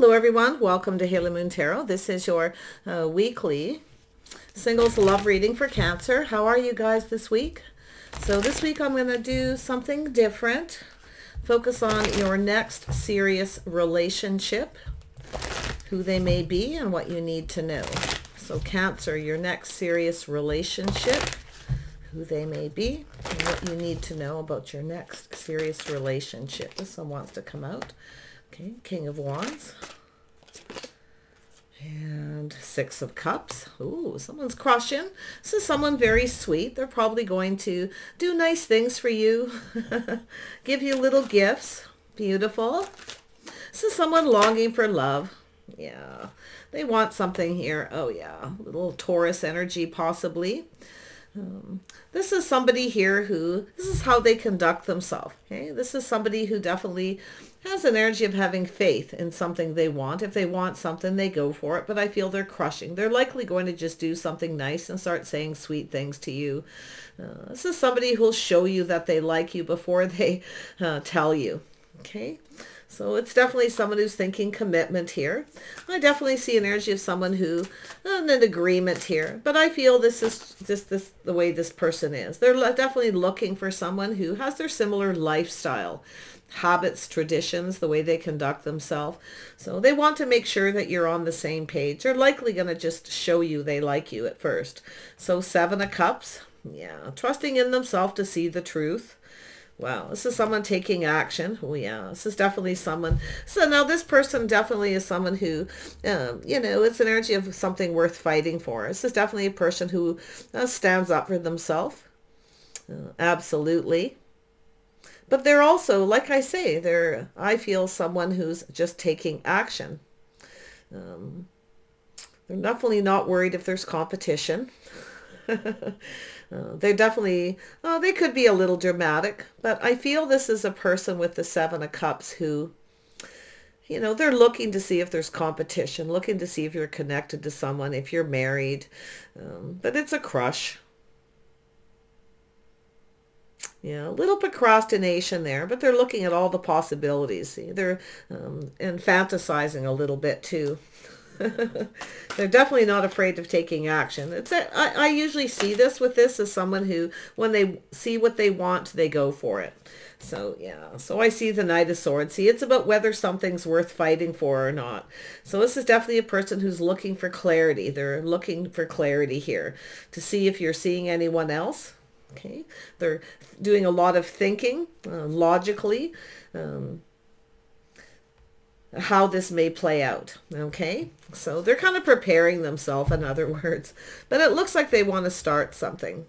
Hello everyone, welcome to Halo Moon Tarot. This is your uh, weekly singles love reading for Cancer. How are you guys this week? So this week I'm going to do something different. Focus on your next serious relationship, who they may be and what you need to know. So Cancer, your next serious relationship, who they may be and what you need to know about your next serious relationship. This one wants to come out. Okay, King of Wands. And Six of Cups. Ooh, someone's crushing. This is someone very sweet. They're probably going to do nice things for you. Give you little gifts. Beautiful. This is someone longing for love. Yeah, they want something here. Oh, yeah. Little Taurus energy, possibly. Um, this is somebody here who, this is how they conduct themselves. Okay, this is somebody who definitely has an energy of having faith in something they want. If they want something, they go for it, but I feel they're crushing. They're likely going to just do something nice and start saying sweet things to you. Uh, this is somebody who'll show you that they like you before they uh, tell you. Okay, so it's definitely someone who's thinking commitment here. I definitely see an energy of someone who, uh, an agreement here, but I feel this is just this the way this person is. They're definitely looking for someone who has their similar lifestyle, habits, traditions, the way they conduct themselves. So they want to make sure that you're on the same page. They're likely going to just show you they like you at first. So seven of cups, yeah, trusting in themselves to see the truth. Wow, this is someone taking action. Oh yeah, this is definitely someone. So now this person definitely is someone who, um, you know, it's an energy of something worth fighting for. This is definitely a person who uh, stands up for themselves. Uh, absolutely. But they're also, like I say, they're, I feel someone who's just taking action. Um, they're definitely not worried if there's competition. Uh, they're definitely, uh, they could be a little dramatic, but I feel this is a person with the Seven of Cups who, you know, they're looking to see if there's competition, looking to see if you're connected to someone, if you're married, um, but it's a crush. Yeah, a little procrastination there, but they're looking at all the possibilities. They're um, and fantasizing a little bit too. They're definitely not afraid of taking action. It's a, I, I usually see this with this as someone who, when they see what they want, they go for it. So yeah, so I see the Knight of Swords. See, it's about whether something's worth fighting for or not. So this is definitely a person who's looking for clarity. They're looking for clarity here to see if you're seeing anyone else. Okay, they're doing a lot of thinking uh, logically. Um, how this may play out. Okay, so they're kind of preparing themselves, in other words, but it looks like they want to start something.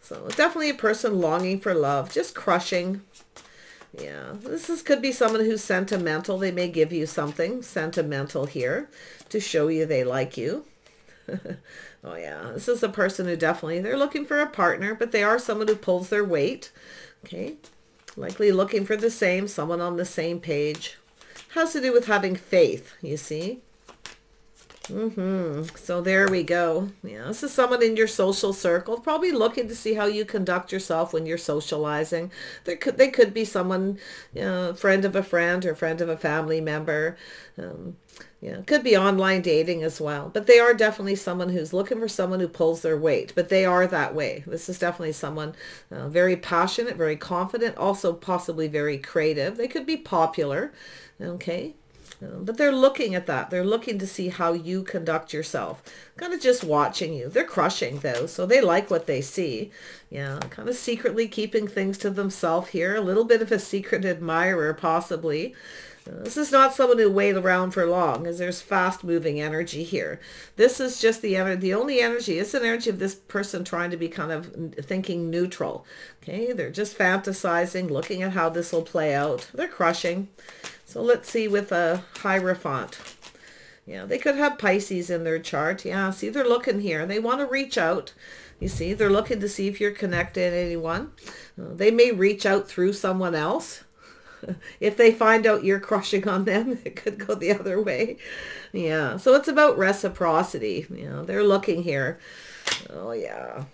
So definitely a person longing for love, just crushing. Yeah, this is could be someone who's sentimental. They may give you something sentimental here to show you they like you. oh yeah, this is a person who definitely, they're looking for a partner, but they are someone who pulls their weight. Okay, likely looking for the same, someone on the same page has to do with having faith, you see. Mm-hmm. So there we go. Yeah, this is someone in your social circle, probably looking to see how you conduct yourself when you're socializing. There could they could be someone, you know, friend of a friend or friend of a family member. Um, yeah, could be online dating as well. But they are definitely someone who's looking for someone who pulls their weight. But they are that way. This is definitely someone uh, very passionate, very confident, also possibly very creative. They could be popular. Okay. But they're looking at that. They're looking to see how you conduct yourself. Kind of just watching you. They're crushing though, so they like what they see. Yeah, kind of secretly keeping things to themselves here. A little bit of a secret admirer possibly. Uh, this is not someone who wait around for long, as there's fast-moving energy here. This is just the energy, the only energy. It's an energy of this person trying to be kind of thinking neutral. Okay, they're just fantasizing, looking at how this will play out. They're crushing. So let's see with a Hierophant. Yeah, they could have Pisces in their chart. Yeah, see, they're looking here. They want to reach out. You see, they're looking to see if you're connected anyone. Uh, they may reach out through someone else. if they find out you're crushing on them, it could go the other way. Yeah, so it's about reciprocity. You know, they're looking here. Oh, yeah.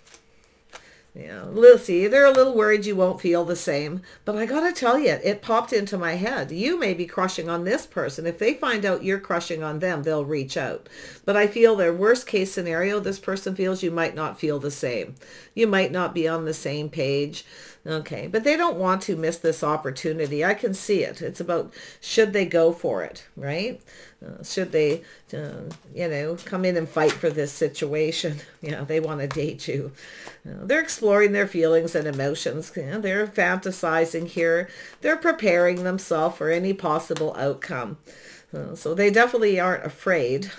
Yeah, little see, they're a little worried you won't feel the same. But I gotta tell you, it popped into my head. You may be crushing on this person. If they find out you're crushing on them, they'll reach out. But I feel their worst case scenario, this person feels you might not feel the same. You might not be on the same page. Okay, but they don't want to miss this opportunity. I can see it. It's about should they go for it, right? Uh, should they, uh, you know, come in and fight for this situation? Yeah, they want to date you. Uh, they're exploring their feelings and emotions. You know, they're fantasizing here. They're preparing themselves for any possible outcome. Uh, so they definitely aren't afraid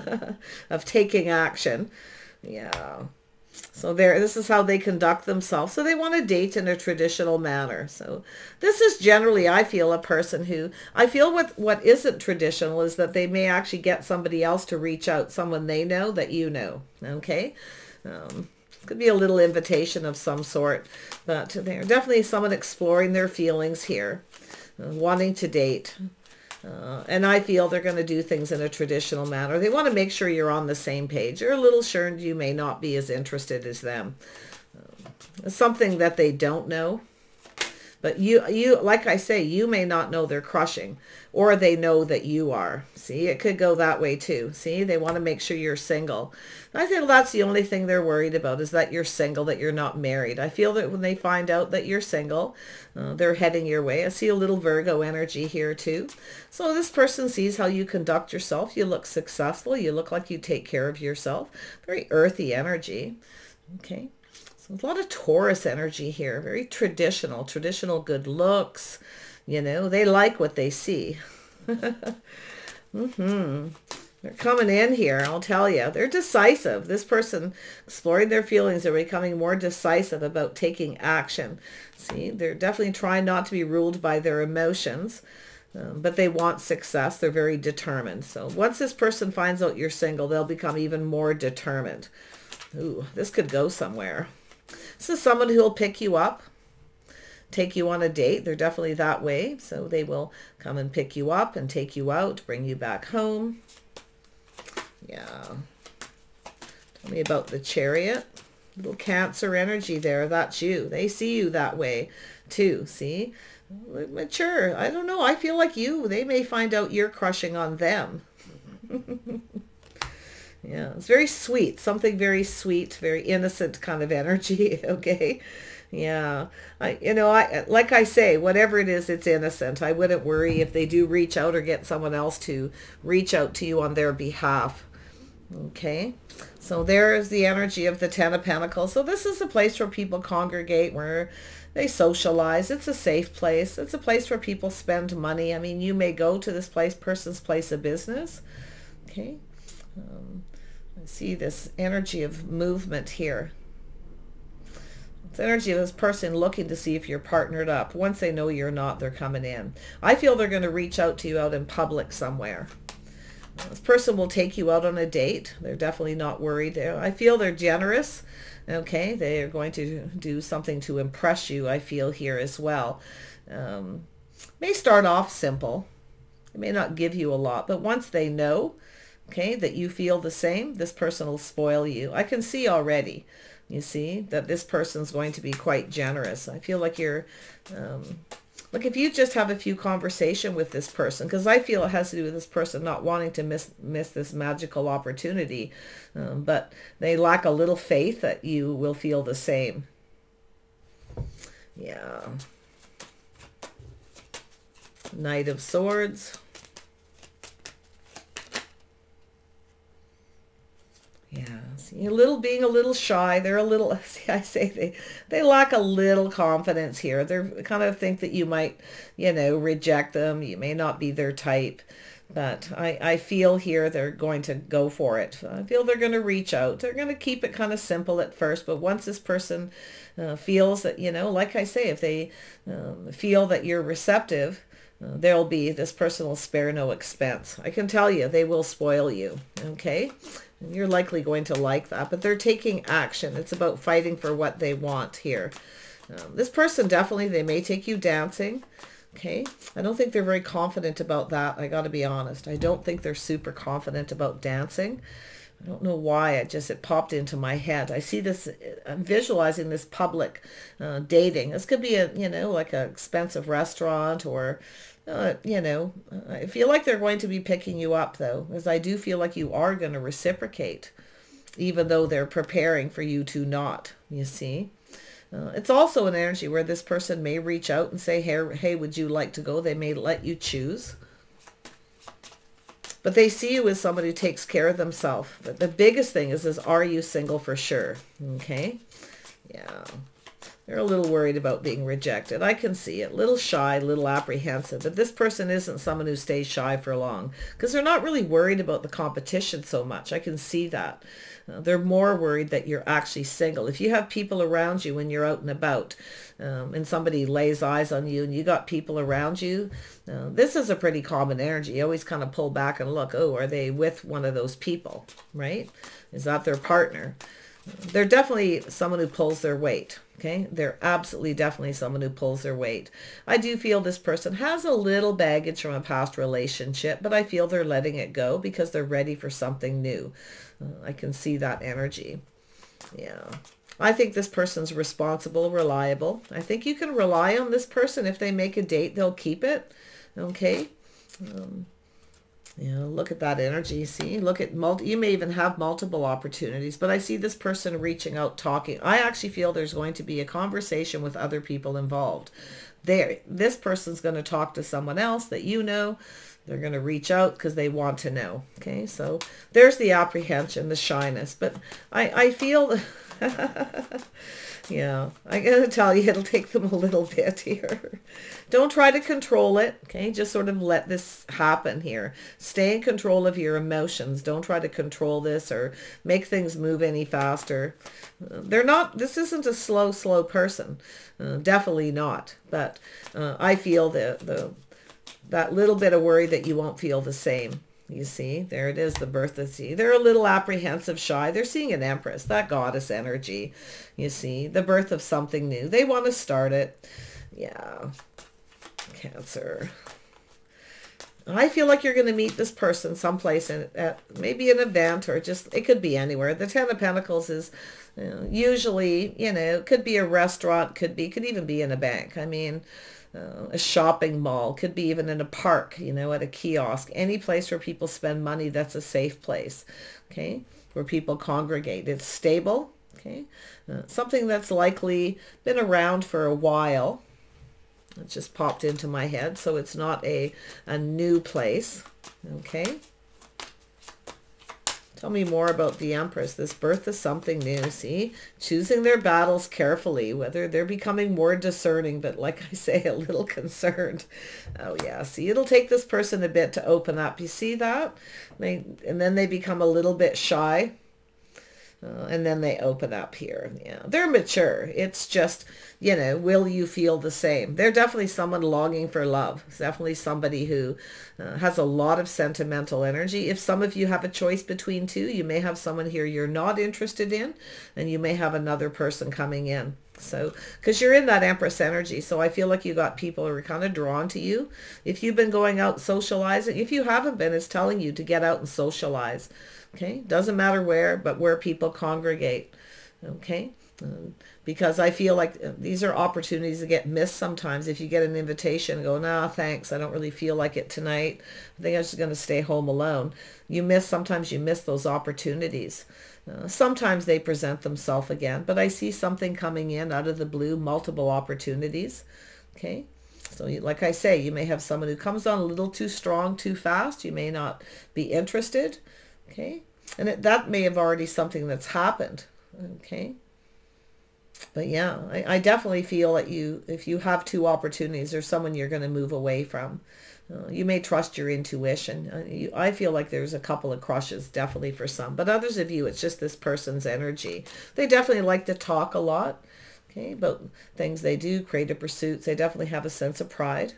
of taking action. Yeah. So there, this is how they conduct themselves. So they want to date in a traditional manner. So this is generally, I feel, a person who, I feel what, what isn't traditional is that they may actually get somebody else to reach out, someone they know that you know. Okay. Um, could be a little invitation of some sort, but they're definitely someone exploring their feelings here, uh, wanting to date. Uh, and I feel they're going to do things in a traditional manner. They want to make sure you're on the same page. You're a little sure you may not be as interested as them. Uh, something that they don't know but you, you, like I say, you may not know they're crushing or they know that you are. See, it could go that way too. See, they want to make sure you're single. I feel that's the only thing they're worried about is that you're single, that you're not married. I feel that when they find out that you're single, uh, they're heading your way. I see a little Virgo energy here too. So this person sees how you conduct yourself. You look successful. You look like you take care of yourself. Very earthy energy. Okay. A lot of Taurus energy here, very traditional, traditional good looks. You know, they like what they see. mm-hmm. They're coming in here, I'll tell you. They're decisive. This person exploring their feelings are becoming more decisive about taking action. See, they're definitely trying not to be ruled by their emotions, um, but they want success. They're very determined. So once this person finds out you're single, they'll become even more determined. Ooh, this could go somewhere. This is someone who will pick you up, take you on a date. They're definitely that way. So they will come and pick you up and take you out, bring you back home. Yeah. Tell me about the chariot. Little cancer energy there. That's you. They see you that way too. See? Mature. I don't know. I feel like you. They may find out you're crushing on them. Yeah, it's very sweet. Something very sweet, very innocent kind of energy. Okay. Yeah. I, you know, I, like I say, whatever it is, it's innocent. I wouldn't worry if they do reach out or get someone else to reach out to you on their behalf. Okay. So there's the energy of the Ten of Pentacles. So this is a place where people congregate, where they socialize. It's a safe place. It's a place where people spend money. I mean, you may go to this place, person's place of business. Okay. Um, see this energy of movement here. It's energy of this person looking to see if you're partnered up. Once they know you're not, they're coming in. I feel they're going to reach out to you out in public somewhere. This person will take you out on a date. They're definitely not worried. There. I feel they're generous. Okay, they are going to do something to impress you, I feel here as well. Um, may start off simple. It may not give you a lot, but once they know, okay, that you feel the same, this person will spoil you. I can see already, you see, that this person's going to be quite generous. I feel like you're, um, like if you just have a few conversation with this person, because I feel it has to do with this person not wanting to miss miss this magical opportunity, um, but they lack a little faith that you will feel the same. Yeah. Knight of Swords. Yeah, see, a little being a little shy. They're a little, see, I say they, they lack a little confidence here. They're kind of think that you might, you know, reject them. You may not be their type. But I, I feel here they're going to go for it. I feel they're going to reach out. They're going to keep it kind of simple at first. But once this person uh, feels that, you know, like I say, if they um, feel that you're receptive, uh, there'll be, this person will spare no expense. I can tell you, they will spoil you. Okay? You're likely going to like that, but they're taking action. It's about fighting for what they want here. Um, this person definitely, they may take you dancing. Okay. I don't think they're very confident about that. I got to be honest. I don't think they're super confident about dancing. I don't know why it just it popped into my head. I see this. I'm visualizing this public uh, dating. This could be a you know like an expensive restaurant or uh, you know. I feel like they're going to be picking you up though, as I do feel like you are going to reciprocate, even though they're preparing for you to not. You see. Uh, it's also an energy where this person may reach out and say, hey, hey, would you like to go? They may let you choose. But they see you as somebody who takes care of themselves. But the biggest thing is, is are you single for sure? Okay. Yeah. They're a little worried about being rejected. I can see it. Little shy, little apprehensive. But this person isn't someone who stays shy for long because they're not really worried about the competition so much. I can see that. Uh, they're more worried that you're actually single. If you have people around you when you're out and about um, and somebody lays eyes on you and you got people around you, uh, this is a pretty common energy. You always kind of pull back and look, oh, are they with one of those people, right? Is that their partner? They're definitely someone who pulls their weight. Okay, they're absolutely definitely someone who pulls their weight. I do feel this person has a little baggage from a past relationship, but I feel they're letting it go because they're ready for something new. Uh, I can see that energy. Yeah. I think this person's responsible, reliable. I think you can rely on this person. If they make a date, they'll keep it. Okay. Um, you know, look at that energy. See, look at multi, you may even have multiple opportunities, but I see this person reaching out, talking. I actually feel there's going to be a conversation with other people involved. There, this person's going to talk to someone else that you know. They're going to reach out because they want to know. Okay, so there's the apprehension, the shyness. But I, I feel, yeah, I got to tell you, it'll take them a little bit here. Don't try to control it. Okay, just sort of let this happen here. Stay in control of your emotions. Don't try to control this or make things move any faster. They're not, this isn't a slow, slow person. Uh, definitely not. But uh, I feel the, the that little bit of worry that you won't feel the same. You see, there it is, the birth of sea. They're a little apprehensive, shy. They're seeing an empress, that goddess energy. You see, the birth of something new. They want to start it. Yeah. Cancer. I feel like you're going to meet this person someplace in, at maybe an event or just, it could be anywhere. The Ten of Pentacles is you know, usually, you know, could be a restaurant, could be, could even be in a bank. I mean, uh, a shopping mall, could be even in a park, you know, at a kiosk, any place where people spend money that's a safe place, okay, where people congregate. It's stable, okay, uh, something that's likely been around for a while. It just popped into my head, so it's not a, a new place, okay. Tell me more about the Empress. This birth is something new, see? Choosing their battles carefully, whether they're becoming more discerning, but like I say, a little concerned. Oh yeah, see, it'll take this person a bit to open up. You see that? They, and then they become a little bit shy. Uh, and then they open up here. Yeah, they're mature. It's just, you know, will you feel the same? They're definitely someone longing for love. It's definitely somebody who uh, has a lot of sentimental energy. If some of you have a choice between two, you may have someone here you're not interested in, and you may have another person coming in. So, because you're in that Empress energy. So I feel like you got people who are kind of drawn to you. If you've been going out socializing, if you haven't been, it's telling you to get out and socialize. Okay, doesn't matter where, but where people congregate. Okay, um, because I feel like uh, these are opportunities that get missed sometimes. If you get an invitation and go, nah, thanks, I don't really feel like it tonight. I think I'm just going to stay home alone. You miss, sometimes you miss those opportunities. Uh, sometimes they present themselves again, but I see something coming in out of the blue, multiple opportunities. Okay. So like I say, you may have someone who comes on a little too strong, too fast. You may not be interested. Okay. And it, that may have already something that's happened. Okay. But yeah, I, I definitely feel that you, if you have two opportunities, there's someone you're going to move away from. Uh, you may trust your intuition. Uh, you, I feel like there's a couple of crushes definitely for some, but others of you, it's just this person's energy. They definitely like to talk a lot, okay, about things they do, creative pursuits. They definitely have a sense of pride.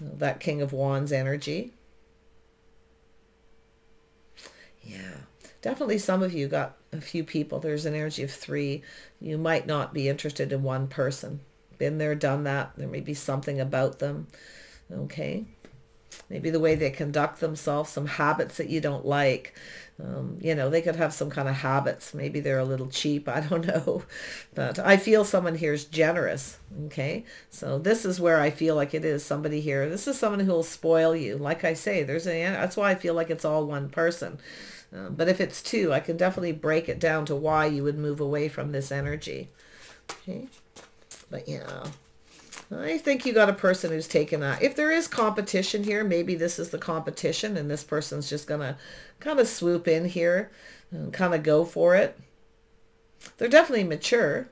Uh, that King of Wands energy. Yeah, definitely some of you got a few people. There's an energy of three. You might not be interested in one person. Been there, done that. There may be something about them. Okay. maybe the way they conduct themselves, some habits that you don't like. Um, you know, they could have some kind of habits. Maybe they're a little cheap. I don't know. But I feel someone here is generous. Okay. So this is where I feel like it is somebody here. This is someone who will spoil you. Like I say, there's a, that's why I feel like it's all one person. Um, but if it's two, I can definitely break it down to why you would move away from this energy. Okay. But yeah, I think you got a person who's taken that. If there is competition here, maybe this is the competition and this person's just going to kind of swoop in here and kind of go for it. They're definitely mature.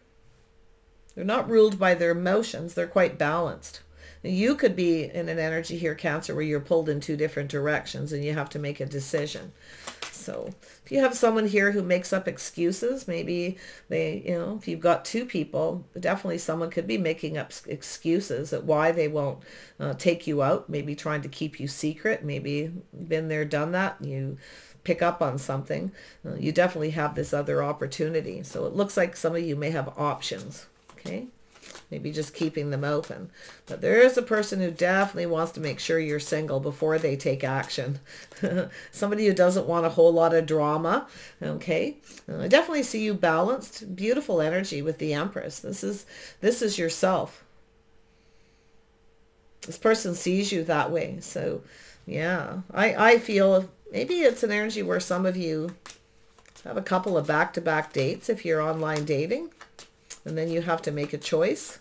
They're not ruled by their emotions. They're quite balanced. You could be in an energy here, Cancer, where you're pulled in two different directions and you have to make a decision. So if you have someone here who makes up excuses, maybe they, you know, if you've got two people, definitely someone could be making up excuses at why they won't uh, take you out, maybe trying to keep you secret, maybe been there, done that, you pick up on something. Uh, you definitely have this other opportunity. So it looks like some of you may have options, okay? Maybe just keeping them open. But there is a person who definitely wants to make sure you're single before they take action. Somebody who doesn't want a whole lot of drama. Okay. Uh, I definitely see you balanced. Beautiful energy with the Empress. This is, this is yourself. This person sees you that way. So yeah, I, I feel maybe it's an energy where some of you have a couple of back-to-back -back dates if you're online dating and then you have to make a choice.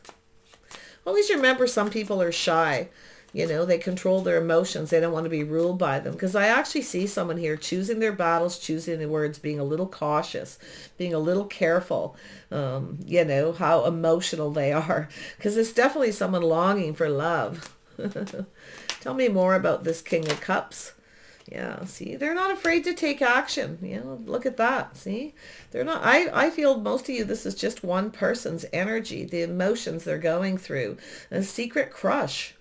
Always remember some people are shy. You know, they control their emotions. They don't want to be ruled by them. Because I actually see someone here choosing their battles, choosing the words, being a little cautious, being a little careful, um, you know, how emotional they are. Because it's definitely someone longing for love. Tell me more about this King of Cups. Yeah, see, they're not afraid to take action. You know, look at that. See, they're not. I, I feel most of you, this is just one person's energy, the emotions they're going through. A secret crush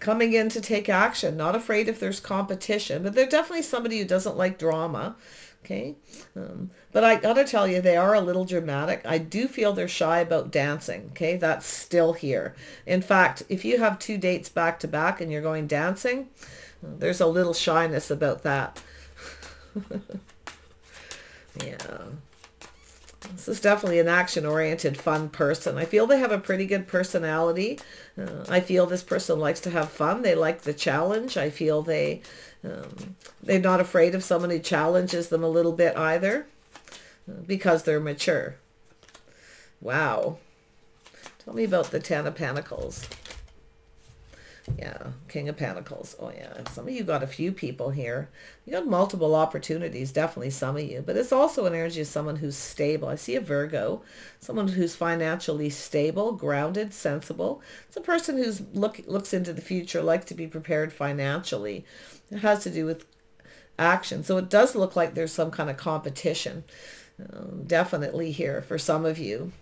coming in to take action, not afraid if there's competition, but they're definitely somebody who doesn't like drama. Okay. Um, but I got to tell you, they are a little dramatic. I do feel they're shy about dancing. Okay. That's still here. In fact, if you have two dates back to back and you're going dancing, there's a little shyness about that. yeah. This is definitely an action-oriented, fun person. I feel they have a pretty good personality. Uh, I feel this person likes to have fun. They like the challenge. I feel they, um, they're not afraid of someone who challenges them a little bit either uh, because they're mature. Wow. Tell me about the Ten of Pentacles. Yeah, King of Pentacles. Oh, yeah. Some of you got a few people here. You got multiple opportunities, definitely some of you. But it's also an energy of someone who's stable. I see a Virgo, someone who's financially stable, grounded, sensible. It's a person who's look looks into the future, likes to be prepared financially. It has to do with action. So it does look like there's some kind of competition. Um, definitely here for some of you.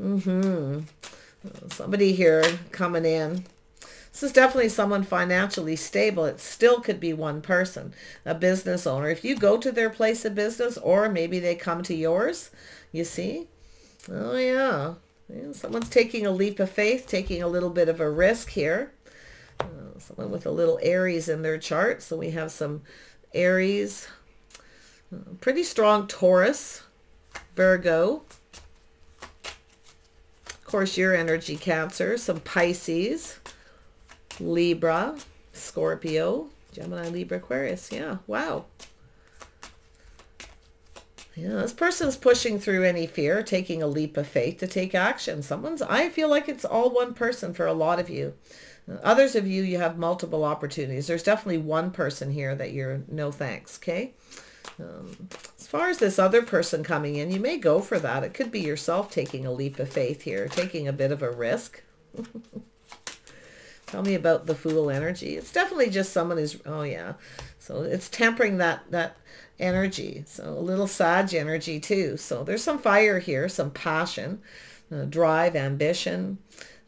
Mm-hmm. Somebody here coming in this is definitely someone financially stable. It still could be one person, a business owner. If you go to their place of business or maybe they come to yours, you see? Oh, yeah. yeah someone's taking a leap of faith, taking a little bit of a risk here. Uh, someone with a little Aries in their chart. So we have some Aries, uh, pretty strong Taurus, Virgo. Of course, your energy Cancer, some Pisces, Libra, Scorpio, Gemini, Libra, Aquarius. Yeah, wow. Yeah, this person's pushing through any fear, taking a leap of faith to take action. Someone's, I feel like it's all one person for a lot of you. Others of you, you have multiple opportunities. There's definitely one person here that you're no thanks, okay? Um, as far as this other person coming in, you may go for that. It could be yourself taking a leap of faith here, taking a bit of a risk. Tell me about the fool energy. It's definitely just someone who's, oh yeah. So it's tempering that, that energy. So a little Sag energy too. So there's some fire here, some passion, uh, drive, ambition.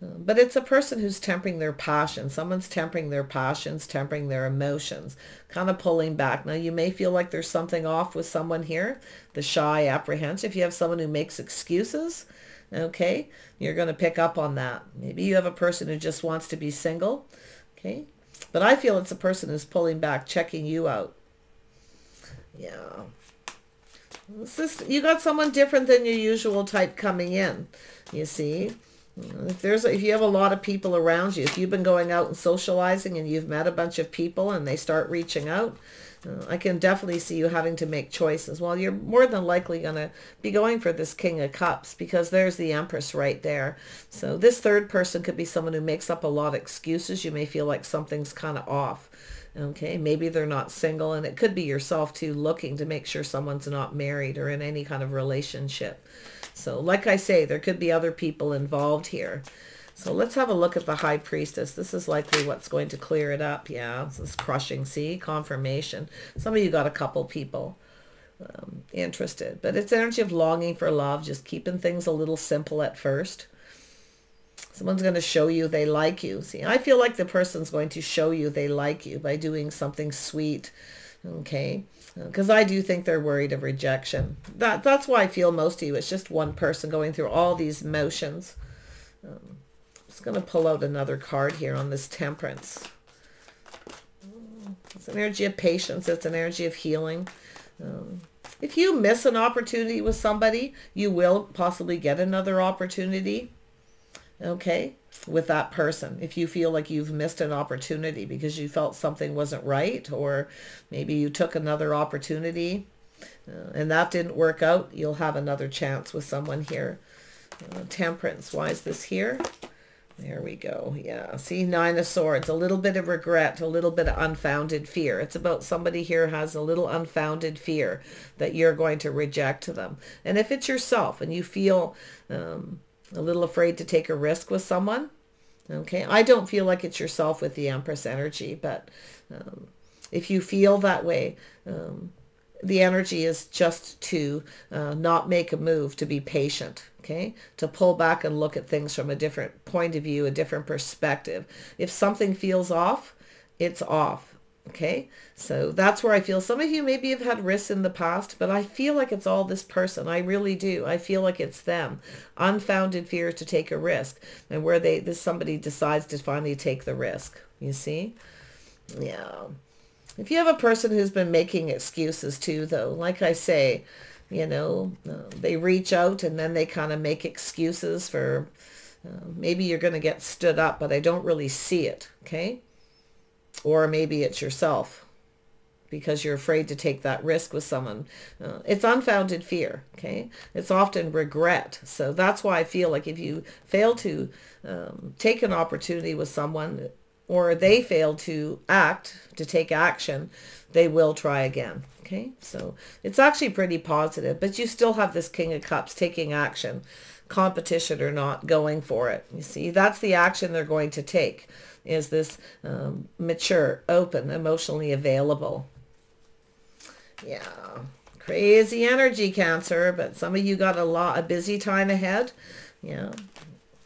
Uh, but it's a person who's tempering their passion. Someone's tempering their passions, tempering their emotions, kind of pulling back. Now, you may feel like there's something off with someone here, the shy, apprehensive. If you have someone who makes excuses, okay, you're going to pick up on that. Maybe you have a person who just wants to be single. Okay. But I feel it's a person who's pulling back, checking you out. Yeah. This is, you got someone different than your usual type coming in. You see, if there's if you have a lot of people around you, if you've been going out and socializing and you've met a bunch of people and they start reaching out, uh, I can definitely see you having to make choices. Well, you're more than likely going to be going for this King of Cups because there's the Empress right there. So this third person could be someone who makes up a lot of excuses. You may feel like something's kind of off. Okay, maybe they're not single and it could be yourself too looking to make sure someone's not married or in any kind of relationship. So like I say, there could be other people involved here. So let's have a look at the High Priestess. This is likely what's going to clear it up. Yeah, this is crushing. See, confirmation. Some of you got a couple people um, interested. But it's energy of longing for love, just keeping things a little simple at first. Someone's going to show you they like you. See, I feel like the person's going to show you they like you by doing something sweet. Okay. Because I do think they're worried of rejection. That That's why I feel most of you. It's just one person going through all these motions. Um, just going to pull out another card here on this temperance. It's an energy of patience. It's an energy of healing. Um, if you miss an opportunity with somebody, you will possibly get another opportunity. Okay, with that person. If you feel like you've missed an opportunity because you felt something wasn't right, or maybe you took another opportunity uh, and that didn't work out, you'll have another chance with someone here. Uh, temperance. Why is this here? There we go. Yeah. See, Nine of Swords. A little bit of regret, a little bit of unfounded fear. It's about somebody here has a little unfounded fear that you're going to reject them. And if it's yourself and you feel um, a little afraid to take a risk with someone, okay, I don't feel like it's yourself with the Empress energy, but um, if you feel that way, um, the energy is just to uh, not make a move, to be patient, okay? To pull back and look at things from a different point of view, a different perspective. If something feels off, it's off, okay? So that's where I feel some of you maybe have had risks in the past, but I feel like it's all this person. I really do. I feel like it's them. Unfounded fears to take a risk and where they this somebody decides to finally take the risk, you see? Yeah. If you have a person who's been making excuses too, though, like I say, you know, uh, they reach out and then they kind of make excuses for uh, maybe you're going to get stood up, but I don't really see it, okay? Or maybe it's yourself because you're afraid to take that risk with someone. Uh, it's unfounded fear, okay? It's often regret. So that's why I feel like if you fail to um, take an opportunity with someone, or they fail to act, to take action, they will try again. Okay, so it's actually pretty positive, but you still have this King of Cups taking action, competition or not, going for it. You see, that's the action they're going to take, is this um, mature, open, emotionally available. Yeah, crazy energy, Cancer, but some of you got a lot, a busy time ahead. Yeah,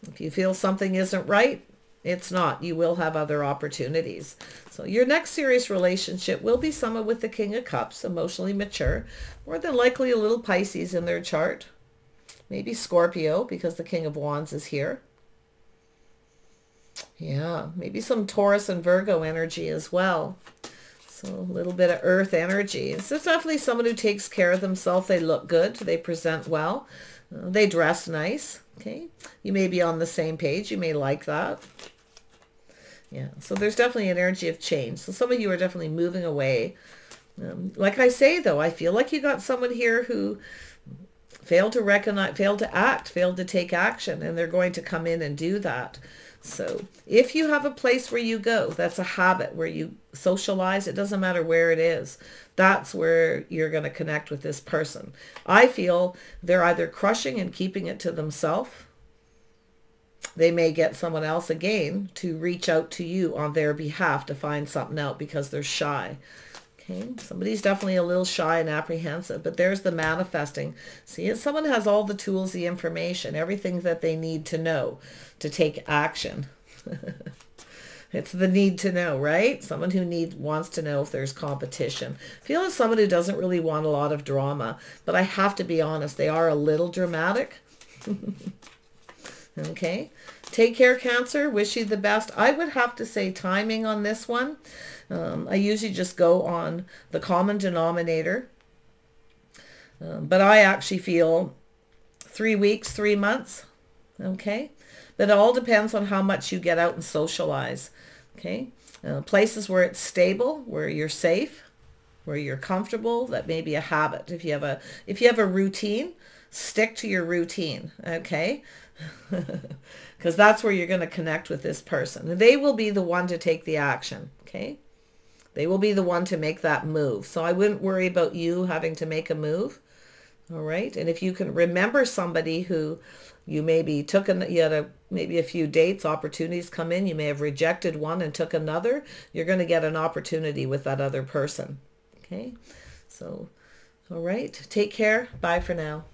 if you feel something isn't right, it's not. You will have other opportunities. So your next serious relationship will be someone with the King of Cups, emotionally mature, more than likely a little Pisces in their chart. Maybe Scorpio because the King of Wands is here. Yeah, maybe some Taurus and Virgo energy as well. So a little bit of earth energy. This is definitely someone who takes care of themselves. They look good. They present well. Uh, they dress nice. Okay. You may be on the same page. You may like that. Yeah, so there's definitely an energy of change. So some of you are definitely moving away. Um, like I say, though, I feel like you got someone here who failed to recognize, failed to act, failed to take action, and they're going to come in and do that. So if you have a place where you go, that's a habit where you socialize, it doesn't matter where it is. That's where you're going to connect with this person. I feel they're either crushing and keeping it to themselves they may get someone else again to reach out to you on their behalf to find something out because they're shy. Okay, somebody's definitely a little shy and apprehensive, but there's the manifesting. See, someone has all the tools, the information, everything that they need to know to take action. it's the need to know, right? Someone who need wants to know if there's competition. I feel as someone who doesn't really want a lot of drama, but I have to be honest, they are a little dramatic. Okay. Take care, Cancer. Wish you the best. I would have to say timing on this one. Um, I usually just go on the common denominator. Um, but I actually feel three weeks, three months. Okay. But it all depends on how much you get out and socialize. Okay. Uh, places where it's stable, where you're safe, where you're comfortable, that may be a habit. If you have a, if you have a routine, stick to your routine. Okay. Because that's where you're going to connect with this person. They will be the one to take the action. Okay. They will be the one to make that move. So I wouldn't worry about you having to make a move. All right. And if you can remember somebody who you maybe took, an, you had a, maybe a few dates, opportunities come in, you may have rejected one and took another, you're going to get an opportunity with that other person. Okay. So, all right. Take care. Bye for now.